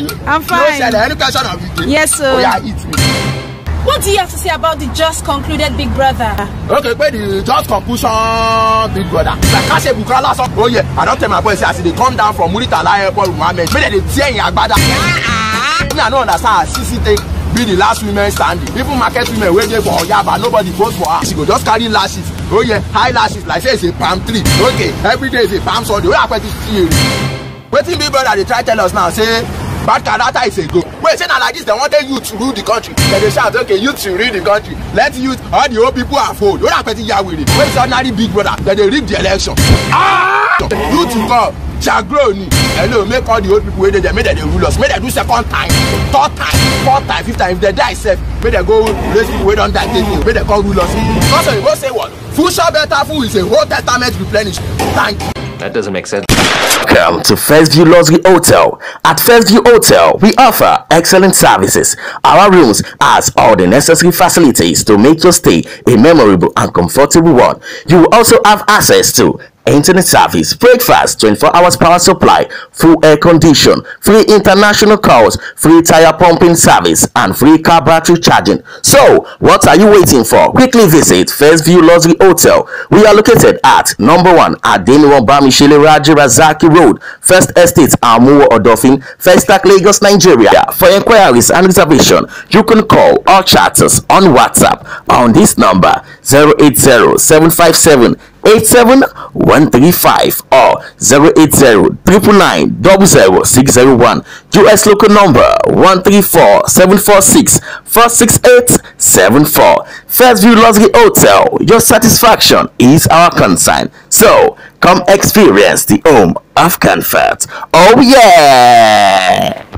you? I'm No fine. ṣẹlẹ̀ any question of day? Yes, sir. Oya eat me. What do you have to say about the just concluded Big Brother? Okay pé the just conclusion big brother. Like ká ṣe Bukola lásán. Oh yeah, I don tell my boy say as e dey come down from Muritala airport Muhammed make dem dey tear im agbada. Me I no understand Sisi take be the last women standing. Even market women wey dey for Oyaba nobody vote for her. She go just carry lashes. Oh yeah, high lashes like say it's a palm tree. Okay, every day is a palm sunday. Oya pẹ̀tù sí èrè. Wetin big brother dey try tell us now say bad character is a go. Wait, say na like this dem wan take youth rule the country. Dem dey shout okay youth should rule the country. Let youth all the old people are fold. Oya pẹ̀tù ya wèrè. Wey is ordinary big brother dem dey rig the election. Ah! Youth come shagro ni. Hello make all the old people wey dey there make dem dey rule us. Make dem do second time, third time, fourth time, fifth time. If dem die sef make dem go raise people wey don die take place make dem come rule us. Because oyinbo say what? Shop better full is a whole testament replenished. Thank you. That doesn't make sense. Welcome to First View Luxury Hotel. At First View Hotel, we offer excellent services. Our rooms has all the necessary facilities to make your stay a memorable and comfortable one. You will also have access to internet service, breakfast, 24 hours power supply, full air condition, free international calls, free tire pumping service, and free car battery charging. So, what are you waiting for? Quickly visit First View Luxury Hotel. We are located at number one Adeniran Bamishele Raji Razaki Road, First Estate, Amuwo Odofin, Festac, Lagos, Nigeria. For inquiries and reservation, you can call or chat us on WhatsApp on this number 080 757 87135 or 080-999-00601 US local number 134-746-46874 First View Luxury Hotel your satisfaction is our concern. So come experience the home of comfort. Oh yeah